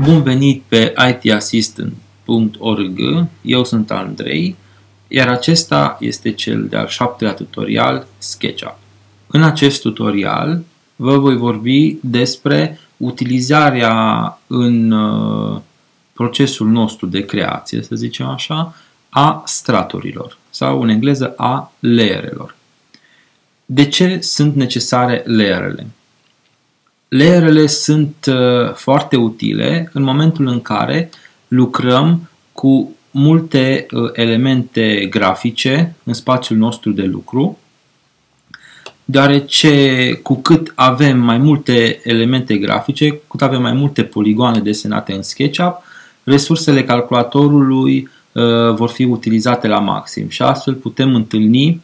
Bun venit pe itassistant.org, eu sunt Andrei, iar acesta este cel de-al șaptelea tutorial SketchUp. În acest tutorial vă voi vorbi despre utilizarea în uh, procesul nostru de creație, să zicem așa, a straturilor sau în engleză a layerelor. De ce sunt necesare layerele? Layerele sunt uh, foarte utile în momentul în care lucrăm cu multe uh, elemente grafice în spațiul nostru de lucru, deoarece cu cât avem mai multe elemente grafice, cu cât avem mai multe poligoane desenate în SketchUp, resursele calculatorului uh, vor fi utilizate la maxim și astfel putem întâlni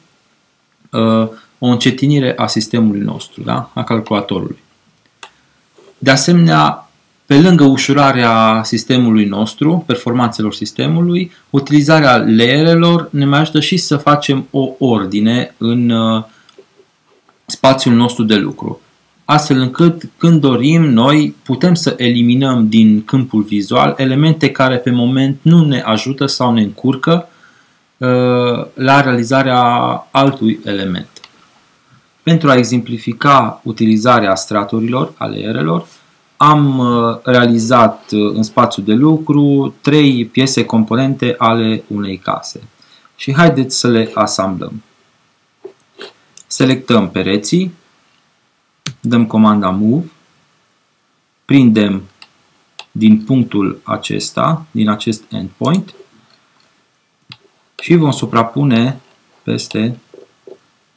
uh, o încetinire a sistemului nostru, da? a calculatorului. De asemenea, pe lângă ușurarea sistemului nostru, performanțelor sistemului, utilizarea layerelor ne mai ajută și să facem o ordine în uh, spațiul nostru de lucru. Astfel încât când dorim noi putem să eliminăm din câmpul vizual elemente care pe moment nu ne ajută sau ne încurcă uh, la realizarea altui element. Pentru a exemplifica utilizarea straturilor, ale erelor, am uh, realizat uh, în spațiu de lucru trei piese componente ale unei case. Și haideți să le asamblăm. Selectăm pereții, dăm comanda Move, prindem din punctul acesta, din acest endpoint și vom suprapune peste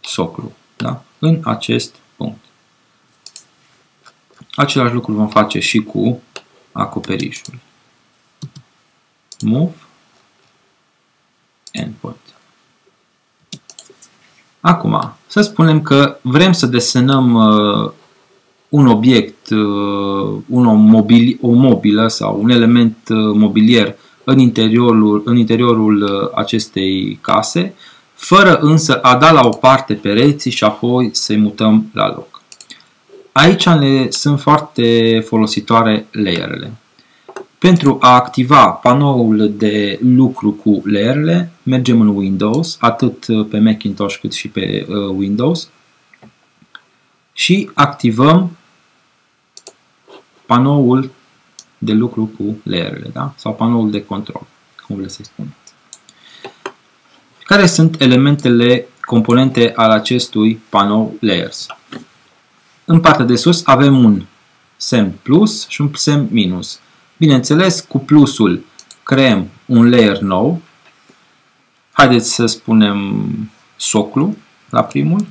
soclu da? în acest punct. Același lucru vom face și cu acoperișul. Move endpoint. Acum, să spunem că vrem să desenăm uh, un obiect, uh, un mobil, o mobilă sau un element uh, mobilier în interiorul, în interiorul uh, acestei case fără însă a da la o parte pereții și apoi să-i mutăm la loc. Aici ne sunt foarte folositoare layerele. Pentru a activa panoul de lucru cu layerele, mergem în Windows, atât pe Macintosh cât și pe uh, Windows, și activăm panoul de lucru cu layerele, da? sau panoul de control, cum vreți să-i spuneți. Care sunt elementele componente al acestui panou layers? În partea de sus avem un semn plus și un semn minus. Bineînțeles, cu plusul creăm un layer nou. Haideți să spunem soclu la primul.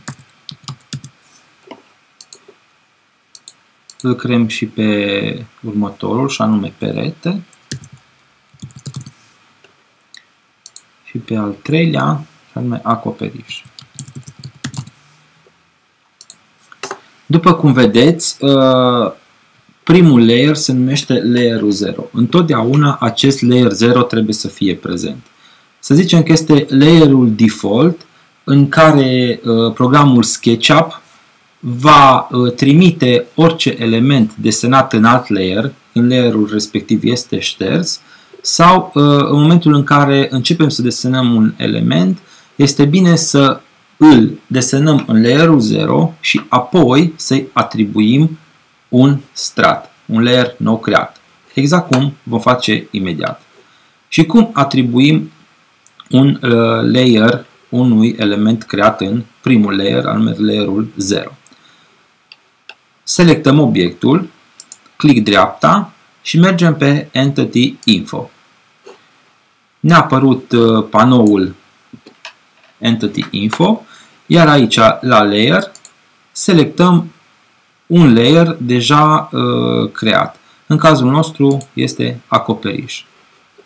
Îl creăm și pe următorul, și anume perete. Pe al treilea, și anume acoperiș. După cum vedeți, uh, primul layer se numește layerul 0. Întotdeauna acest layer 0 trebuie să fie prezent. Să zicem că este layerul default în care uh, programul SketchUp va uh, trimite orice element desenat în alt layer, în layerul respectiv este șters, sau uh, în momentul în care începem să desenăm un element, este bine să îl desenăm în layerul 0 și apoi să-i atribuim un strat, un layer nou creat. Exact cum vom face imediat. Și cum atribuim un uh, layer unui element creat în primul layer, anume layerul 0. Selectăm obiectul, click dreapta și mergem pe Entity Info. Ne-a apărut uh, panoul Entity Info, iar aici la Layer selectăm un layer deja uh, creat. În cazul nostru este acoperiș.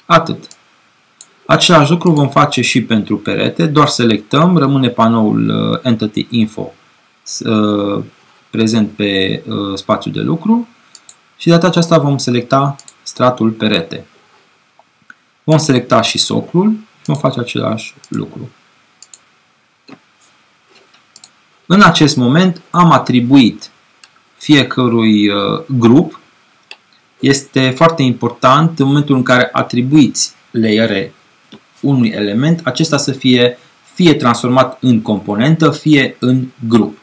Atât. Același lucru vom face și pentru perete, doar selectăm, rămâne panoul uh, Entity Info uh, prezent pe uh, spațiul de lucru și de data aceasta vom selecta stratul perete. Vom selecta și soclul și vom face același lucru. În acest moment am atribuit fiecărui uh, grup este foarte important în momentul în care atribuiți layere unui element, acesta să fie fie transformat în componentă, fie în grup.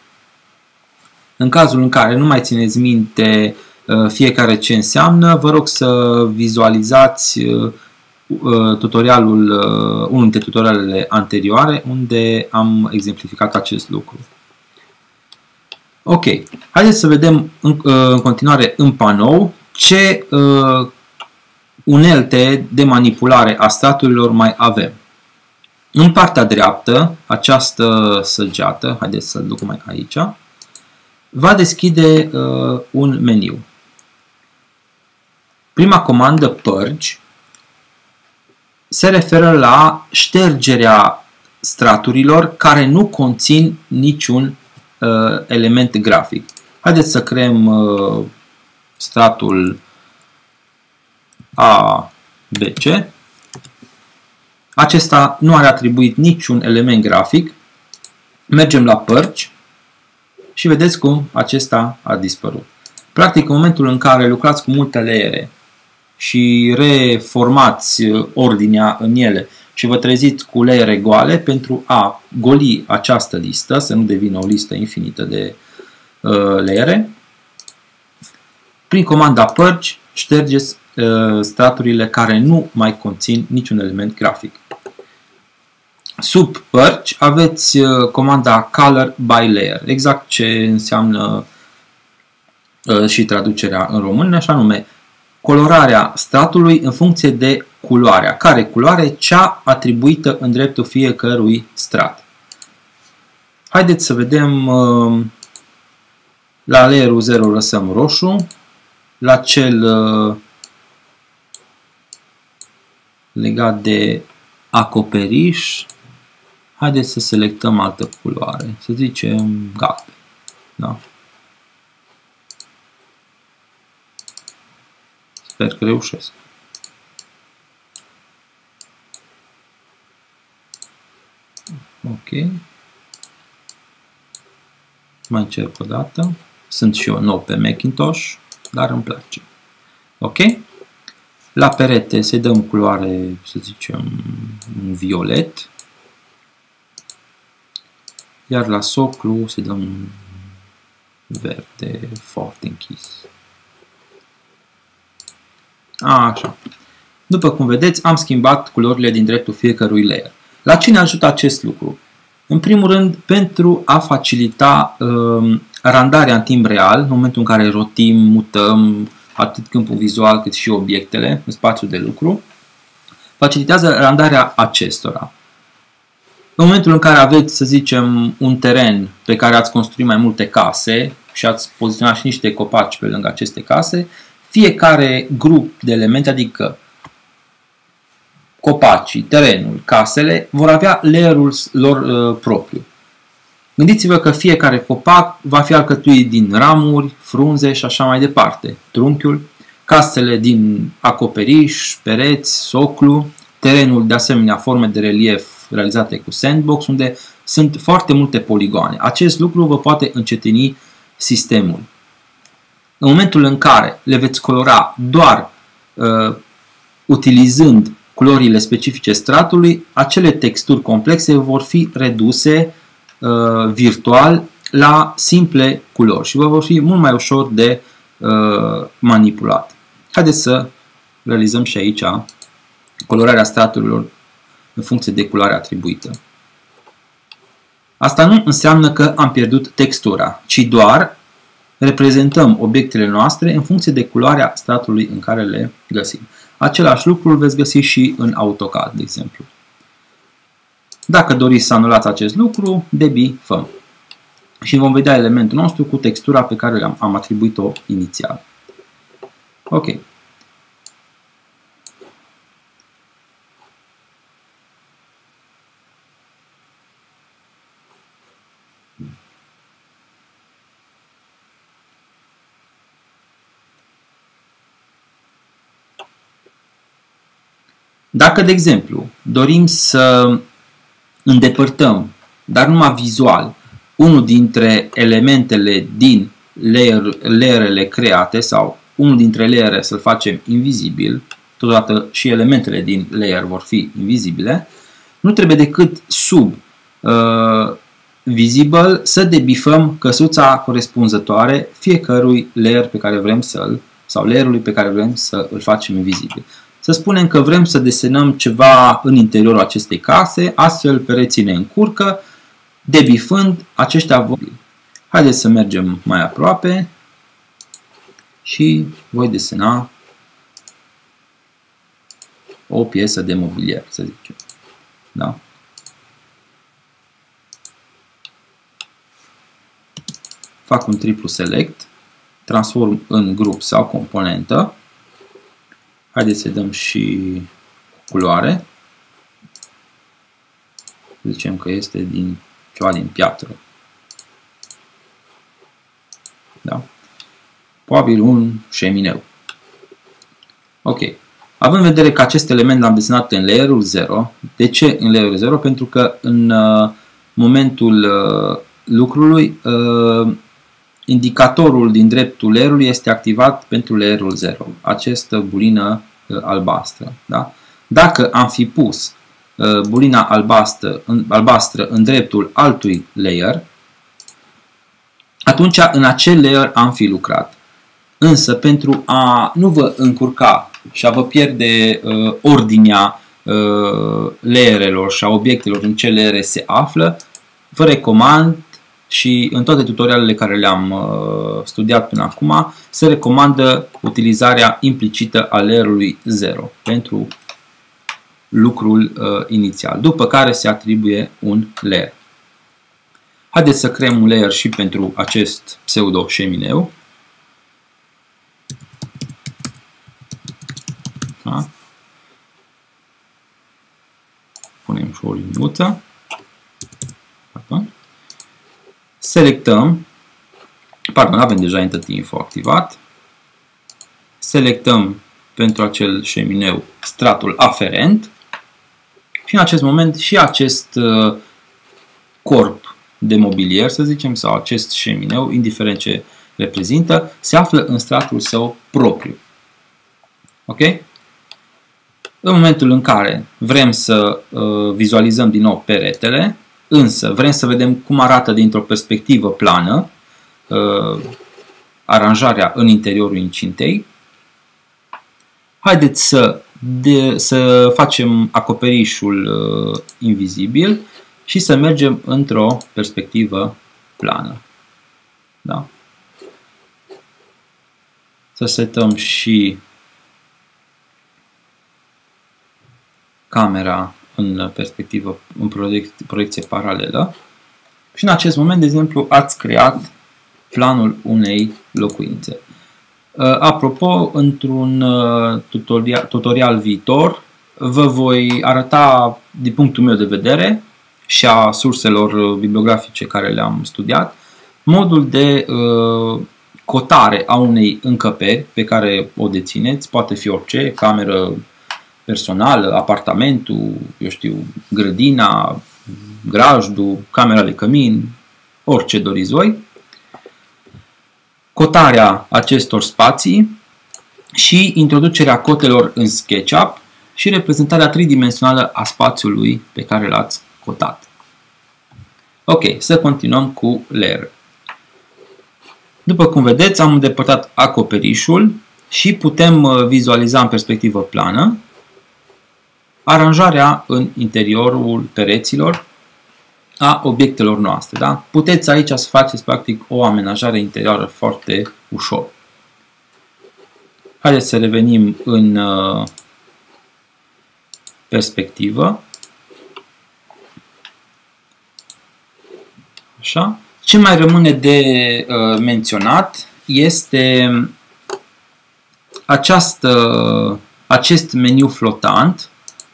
În cazul în care nu mai țineți minte uh, fiecare ce înseamnă, vă rog să vizualizați uh, uh, tutorialul, unul dintre tutorialele anterioare unde am exemplificat acest lucru. Ok, haideți să vedem în, în continuare în panou ce uh, unelte de manipulare a staturilor mai avem. În partea dreaptă, această săgeată, haideți să duc mai aici, va deschide uh, un meniu. Prima comandă purge se referă la ștergerea straturilor care nu conțin niciun uh, element grafic. Haideți să creăm uh, stratul ABC. Acesta nu are atribuit niciun element grafic. Mergem la purge și vedeți cum acesta a dispărut. Practic, în momentul în care lucrați cu multe leere și reformați ordinea în ele și vă treziți cu leere goale pentru a goli această listă, să nu devină o listă infinită de uh, leere, prin comanda purge ștergeți uh, straturile care nu mai conțin niciun element grafic. Sub purge aveți uh, comanda color by layer, exact ce înseamnă uh, și traducerea în român, așa nume colorarea stratului în funcție de culoarea. Care culoare? Cea atribuită în dreptul fiecărui strat. Haideți să vedem uh, la layerul 0 lăsăm roșu, la cel uh, legat de acoperiș, haideți să selectăm altă culoare, să zicem galben. Da? Sper că reușesc. Ok. Mai încerc o dată. Sunt și eu nou pe Macintosh dar îmi place. Ok? La perete să dăm culoare, să zicem, un violet. Iar la soclu să dăm verde foarte închis. A, așa. După cum vedeți, am schimbat culorile din dreptul fiecărui layer. La ce ne ajută acest lucru? În primul rând, pentru a facilita uh, randarea în timp real, în momentul în care rotim, mutăm atât câmpul vizual cât și obiectele în spațiul de lucru, facilitează randarea acestora. În momentul în care aveți, să zicem, un teren pe care ați construit mai multe case și ați poziționat și niște copaci pe lângă aceste case, fiecare grup de elemente, adică copacii, terenul, casele, vor avea layerul lor uh, propriu. Gândiți-vă că fiecare copac va fi alcătuit din ramuri, frunze și așa mai departe. Trunchiul, casele din acoperiș, pereți, soclu, terenul de asemenea forme de relief realizate cu sandbox, unde sunt foarte multe poligoane. Acest lucru vă poate încetini sistemul. În momentul în care le veți colora doar uh, utilizând culorile specifice stratului, acele texturi complexe vor fi reduse uh, virtual la simple culori și vă vor fi mult mai ușor de uh, manipulat. Haideți să realizăm și aici colorarea straturilor în funcție de culoarea atribuită. Asta nu înseamnă că am pierdut textura, ci doar reprezentăm obiectele noastre în funcție de culoarea stratului în care le găsim. Același lucru îl veți găsi și în AutoCAD, de exemplu. Dacă doriți să anulați acest lucru, debi făm. Și vom vedea elementul nostru cu textura pe care am, am atribuit-o inițial. Ok. Dacă, de exemplu, dorim să îndepărtăm, dar numai vizual, unul dintre elementele din layer, layerele create sau unul dintre layere să-l facem invizibil, totodată și elementele din layer vor fi invizibile, nu trebuie decât sub uh, visible să debifăm căsuța corespunzătoare fiecărui layer pe care vrem să-l sau layerului pe care vrem să îl facem invizibil. Să spunem că vrem să desenăm ceva în interiorul acestei case, astfel pereții ne încurcă, debifând aceștia vor. Haideți să mergem mai aproape și voi desena o piesă de mobilier, să zicem. Da? Fac un triplu select, transform în grup sau componentă. Haideți să dăm și culoare. Zicem că este din ceva din piatră. Da? Probabil un șemineu. Ok. Având în vedere că acest element l-am desenat în layerul 0, de ce în layerul 0? Pentru că în uh, momentul uh, lucrului uh, indicatorul din dreptul layerului este activat pentru layerul 0, această bulină albastră. Da? Dacă am fi pus bulina albastră în, albastră în dreptul altui layer, atunci în acel layer am fi lucrat. Însă pentru a nu vă încurca și a vă pierde uh, ordinea uh, layerelor și a obiectelor în ce layere se află, vă recomand și în toate tutorialele care le-am uh, studiat până acum, se recomandă utilizarea implicită a layerului 0 pentru lucrul uh, inițial, după care se atribuie un layer. Haideți să creăm un layer și pentru acest pseudo-șemineu. Da? Punem și o liniuță. Selectăm, pardon, avem deja Entity Info activat. Selectăm pentru acel șemineu stratul aferent și în acest moment și acest uh, corp de mobilier, să zicem, sau acest șemineu, indiferent ce reprezintă, se află în stratul său propriu. Ok? În momentul în care vrem să uh, vizualizăm din nou peretele, însă vrem să vedem cum arată dintr-o perspectivă plană uh, aranjarea în interiorul incintei, haideți să, de, să facem acoperișul uh, invizibil și să mergem într-o perspectivă plană. Da? Să setăm și camera în perspectivă, în proiect, proiecție paralelă. Și în acest moment, de exemplu, ați creat planul unei locuințe. Uh, apropo, într-un uh, tutorial, tutorial viitor, vă voi arăta, din punctul meu de vedere, și a surselor bibliografice care le-am studiat, modul de uh, cotare a unei încăperi pe care o dețineți, poate fi orice, cameră personală, apartamentul, eu știu, grădina, grajdul, camera de cămin, orice doriți voi, cotarea acestor spații și introducerea cotelor în SketchUp și reprezentarea tridimensională a spațiului pe care l-ați cotat. Ok, să continuăm cu layer. După cum vedeți, am îndepărtat acoperișul și putem uh, vizualiza în perspectivă plană aranjarea în interiorul pereților a obiectelor noastre. Da? Puteți aici să faceți practic o amenajare interioară foarte ușor. Haideți să revenim în uh, perspectivă. Așa. Ce mai rămâne de uh, menționat este această, acest meniu flotant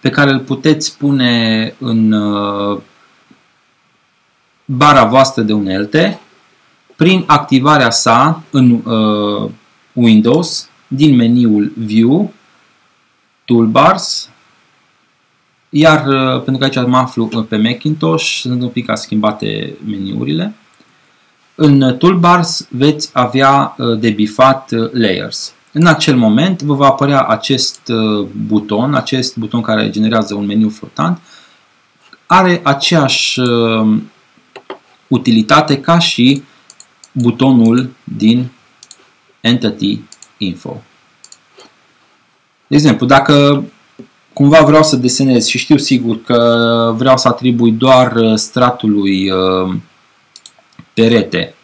pe care îl puteți pune în uh, bara voastră de unelte prin activarea sa în uh, Windows din meniul View, Toolbars, iar uh, pentru că aici mă aflu pe Macintosh, sunt un pic schimbate meniurile. În Toolbars veți avea debifat Layers în acel moment vă va apărea acest uh, buton, acest buton care generează un meniu flotant, are aceeași uh, utilitate ca și butonul din Entity Info. De exemplu, dacă cumva vreau să desenez și știu sigur că vreau să atribui doar uh, stratului perete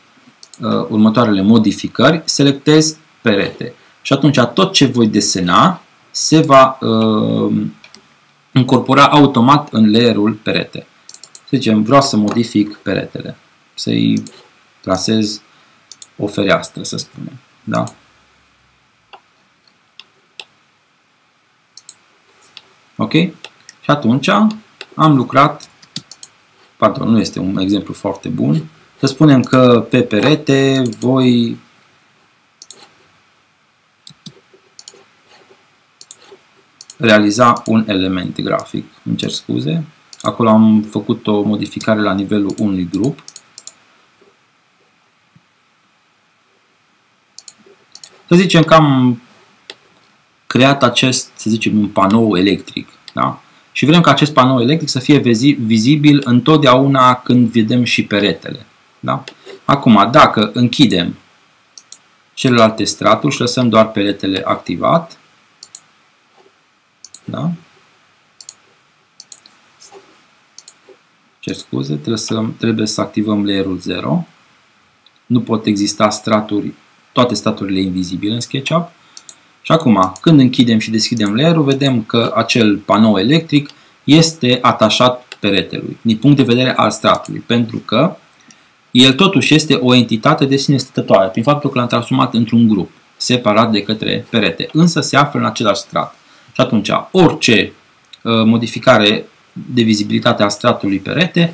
următoarele modificări, selectez perete. Și atunci tot ce voi desena se va uh, incorpora automat în layerul perete. Să zicem, vreau să modific peretele. Să-i trasez o fereastră, să spunem. Da? Ok? Și atunci am lucrat, pardon, nu este un exemplu foarte bun, să spunem că pe perete voi realiza un element grafic. Îmi cer scuze. Acolo am făcut o modificare la nivelul unui grup. Să zicem că am creat acest, să zicem, un panou electric. Da? Și vrem ca acest panou electric să fie vizibil întotdeauna când vedem și peretele. Da? Acum, dacă închidem celelalte straturi și lăsăm doar peretele activat, da? Cer scuze, trebuie să, trebuie să activăm layerul 0. Nu pot exista straturi, toate straturile invizibile în SketchUp. Și acum, când închidem și deschidem layerul, vedem că acel panou electric este atașat peretelui, din punct de vedere al stratului, pentru că el totuși este o entitate de sine stătătoare, prin faptul că l-am transformat într-un grup, separat de către perete, însă se află în același strat. Și atunci, orice uh, modificare de vizibilitate a stratului perete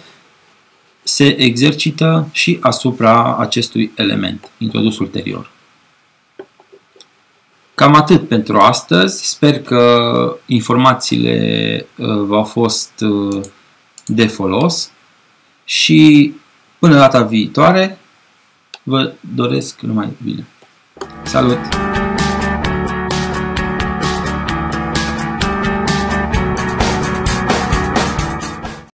se exercită și asupra acestui element introdus ulterior. Cam atât pentru astăzi. Sper că informațiile uh, v-au fost uh, de folos și până data viitoare vă doresc numai bine. Salut!